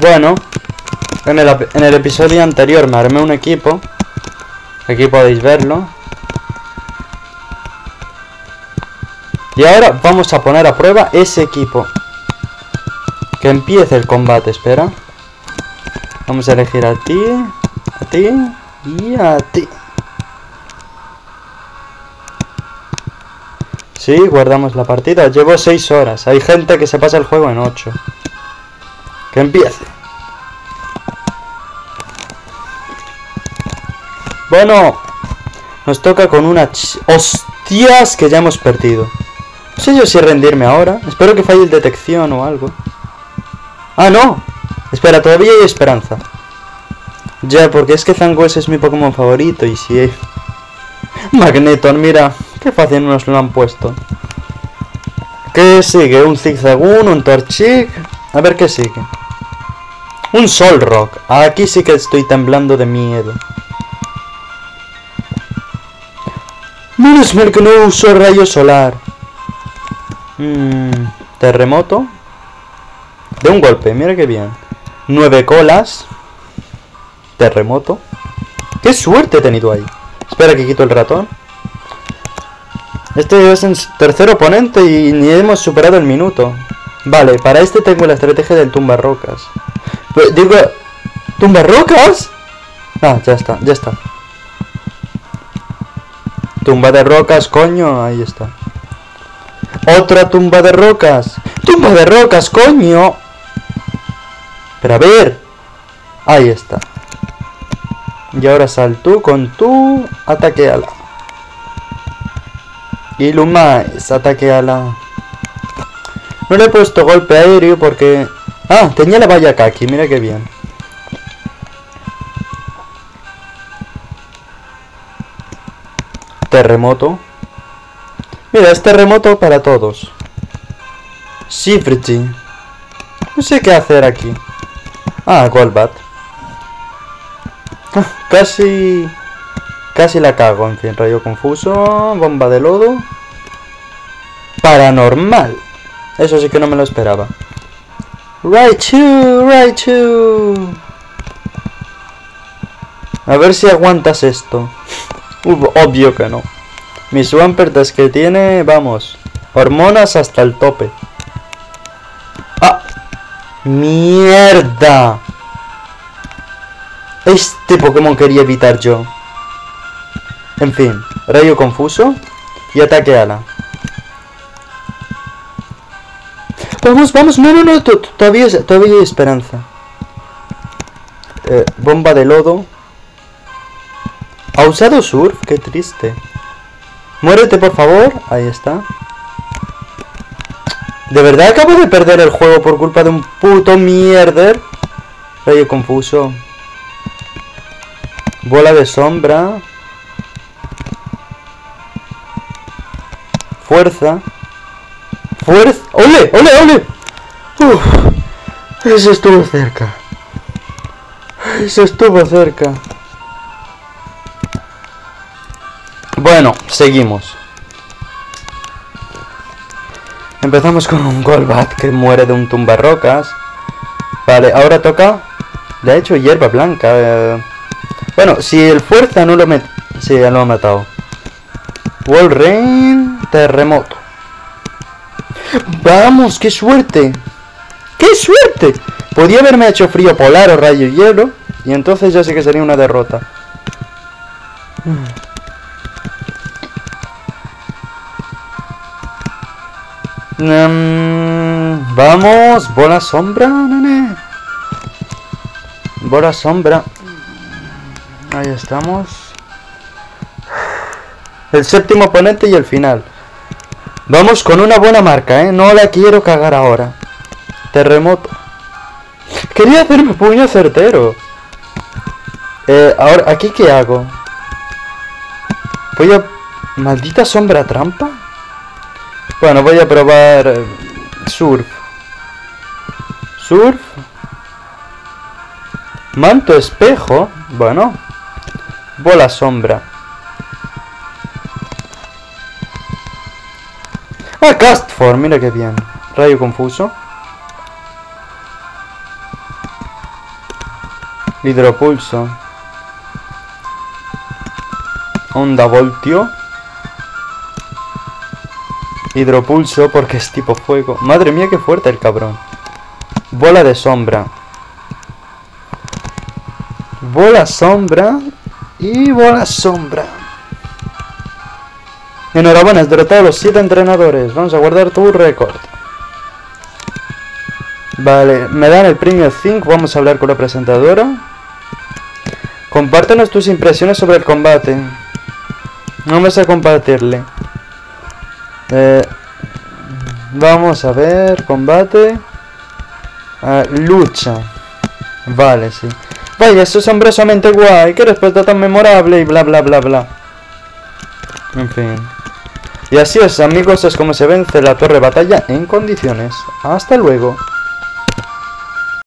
Bueno, en el, en el episodio anterior me armé un equipo. Aquí podéis verlo. Y ahora vamos a poner a prueba ese equipo. Que empiece el combate, espera. Vamos a elegir a ti, a ti y a ti. Sí, guardamos la partida. Llevo 6 horas. Hay gente que se pasa el juego en 8. Que empiece. Bueno, nos toca con una... ¡Hostias! Que ya hemos perdido. No sé yo si rendirme ahora. Espero que falle el detección o algo. ¡Ah, no! Espera, todavía hay esperanza. Ya, porque es que Zangoes es mi Pokémon favorito y si... Magneton, mira. Qué fácil nos lo han puesto. ¿Qué sigue? ¿Un Zigzagoon? ¿Un Torchic? A ver qué sigue. Un Solrock. Aquí sí que estoy temblando de miedo. Menos mal que no uso rayo solar. Mm, terremoto. De un golpe, mira qué bien. Nueve colas. Terremoto. ¡Qué suerte he tenido ahí! Espera que quito el ratón. Este es el tercer oponente y ni hemos superado el minuto. Vale, para este tengo la estrategia del tumbarrocas. Pues, digo, ¿tumbarrocas? Ah, ya está, ya está. Tumba de rocas, coño, ahí está. Otra tumba de rocas. Tumba de rocas, coño. Pero a ver. Ahí está. Y ahora sal tú con tu ataque ala. Y Lumais, ataque ala. No le he puesto golpe aéreo porque... Ah, tenía la valla Kaki, mira qué bien. Terremoto. Mira, es terremoto para todos. Shivrity. No sé qué hacer aquí. Ah, Golbat. Ah, Casi... Casi la cago, en fin, rayo confuso, bomba de lodo. Paranormal. Eso sí que no me lo esperaba. Raichu, Raichu. A ver si aguantas esto. Obvio que no. Mi Swampert es que tiene, vamos, hormonas hasta el tope. ¡Ah! ¡Mierda! Este Pokémon quería evitar yo. En fin, rayo confuso y ataque ala. Vamos, vamos, no, no, no, to- to- todavía, todavía hay esperanza. Eh, bomba de lodo. ¿Ha usado surf? Qué triste. Muérete, por favor. Ahí está. ¿De verdad acabo de perder el juego por culpa de un puto mierder? Rayo confuso. Bola de sombra. Fuerza. ¡Ole! ¡Ole! ¡Ole! Uf, eso estuvo cerca. Eso estuvo cerca. Bueno, seguimos. Empezamos con un Golbat que muere de un tumbarrocas. Vale, ahora toca. Le ha hecho hierba blanca. eh. Bueno, si el fuerza no lo met... Sí, ya lo ha matado. Rain terremoto. Vamos, qué suerte. ¡Qué suerte! Podía haberme hecho frío polar o rayo hielo. Y entonces ya sé que sería una derrota. Mm, vamos, bola sombra, nene. Bola sombra. Ahí estamos. El séptimo oponente y el final. Vamos con una buena marca, ¿eh? No la quiero cagar ahora. Terremoto. Quería hacerme puño certero. Eh, ahora, ¿aquí qué hago? Voy a... ¿Maldita sombra trampa? Bueno, voy a probar... eh, surf. Surf. Manto espejo. Bueno. Bola sombra. Ah, Castform, mira qué bien. Rayo confuso. Hidropulso. Onda voltio. Hidropulso porque es tipo fuego. Madre mía, qué fuerte el cabrón. Bola de sombra. Bola sombra. Y bola sombra. Enhorabuena, has derrotado a los 7 entrenadores. Vamos a guardar tu récord. Vale, me dan el premio 5. Vamos a hablar con la presentadora. Compártenos tus impresiones sobre el combate. Vamos a compartirle. Eh, vamos a ver, combate. Ah, lucha. Vale, sí. Vaya, es asombrosamente guay. Qué respuesta tan memorable y bla bla bla bla. En fin. Y así es, amigos, es como se vence la torre batalla en condiciones. Hasta luego.